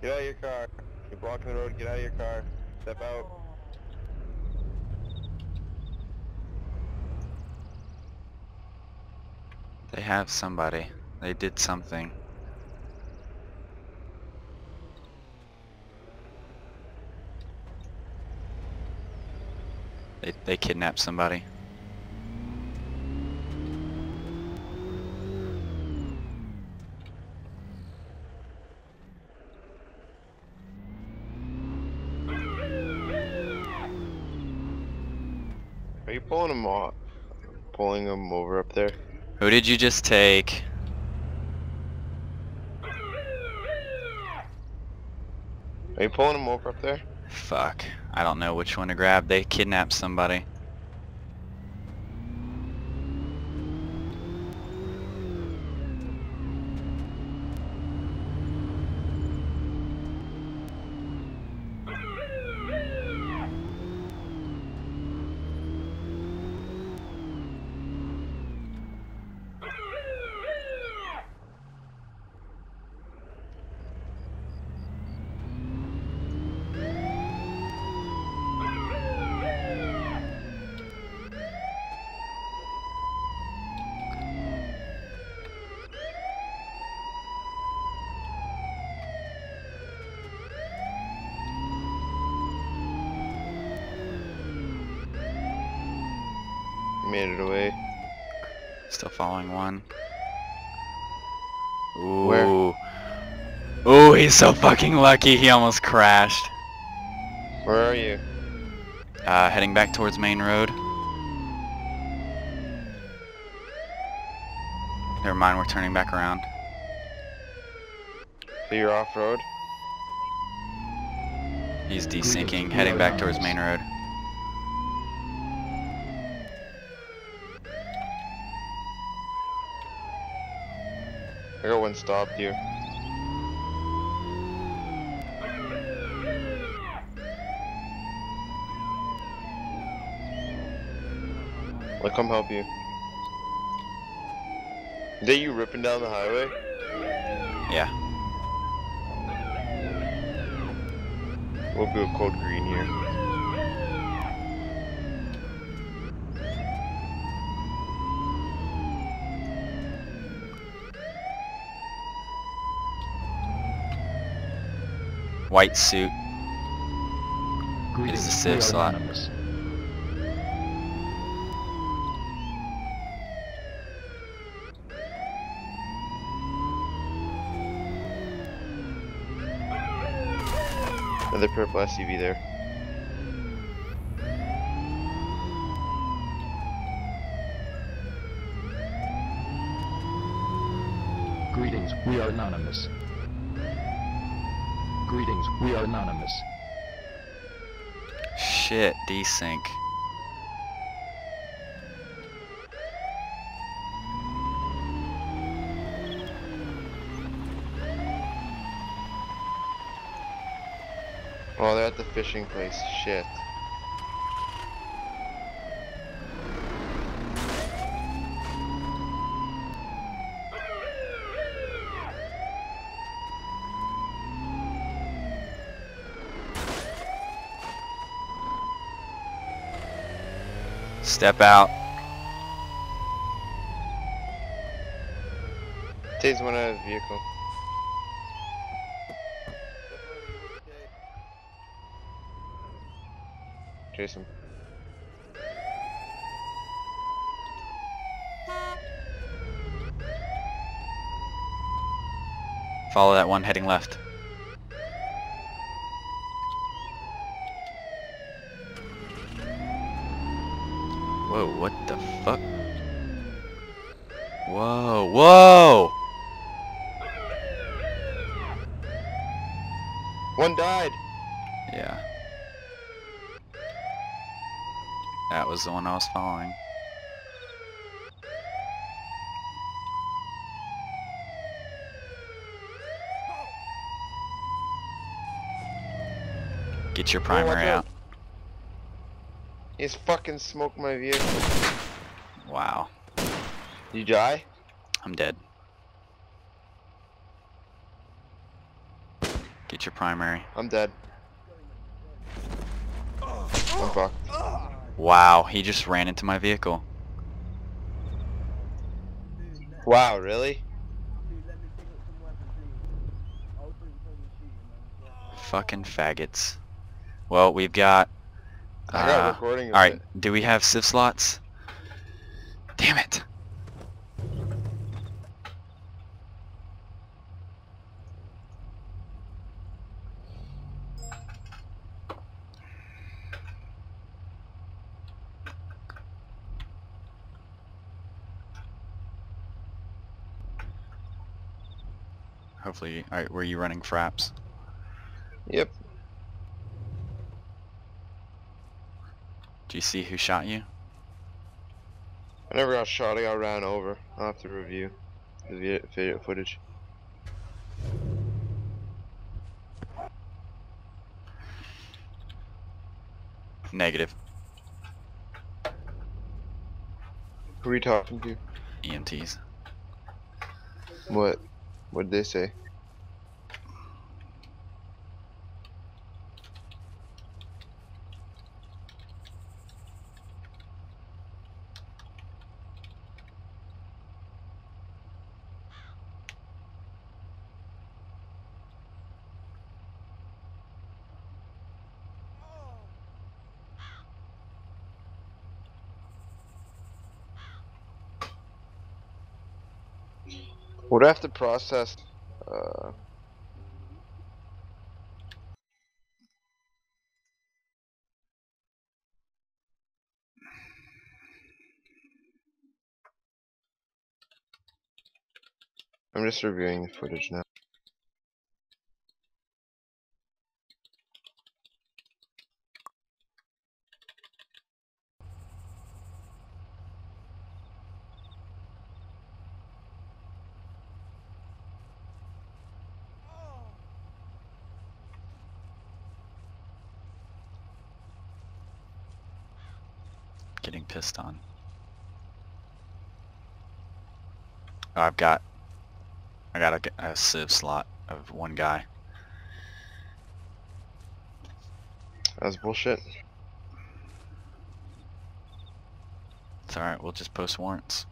Get out of your car. You're blocking the road. Get out of your car. Step out. They have somebody. They did something. They, they kidnapped somebody. Pulling him off? Pulling him over up there? Who did you just take? Are you pulling him over up there? Fuck. I don't know which one to grab. They kidnapped somebody. Made it away. Still following one. Ooh. Where? Ooh, he's so fucking lucky. He almost crashed. Where are you? Uh, heading back towards main road. Never mind, we're turning back around. So you're off road? He's desyncing, heading back towards main road. I got one stopped here. I'll come help you. That you ripping down the highway? Yeah. We'll go cold green here. White suit. Greetings, the we safe slot. anonymous. Another purple SUV there. Greetings, we are anonymous. Greetings, we are anonymous. Shit, desync. Oh, they're at the fishing place. Shit. Step out. Tase one out of the vehicle. Jason. Follow that one heading left. Whoa, what the fuck? Whoa, whoa! One died. Yeah. That was the one I was following. Get your primary watch out. He's fucking smoked my vehicle. Wow. You die? I'm dead. Get Get your primary. I'm dead. I'm fucked. Wow, he just ran into my vehicle. Wow, really? Fucking faggots. Well, we've got... I got Uh, recording Alright, it. do we have civ slots? Damn it! Hopefully, alright, were you running fraps? Yep. Do you see who shot you? I never got shot. I got ran over. I'll have to review the video footage. Negative. Who are we talking to? EMTs. What? What did they say? Would have to process? Uh, I'm just reviewing the footage now. Getting pissed on. Oh, I've got I got a, a civ slot of one guy. That's bullshit. It's alright, we'll just post warrants.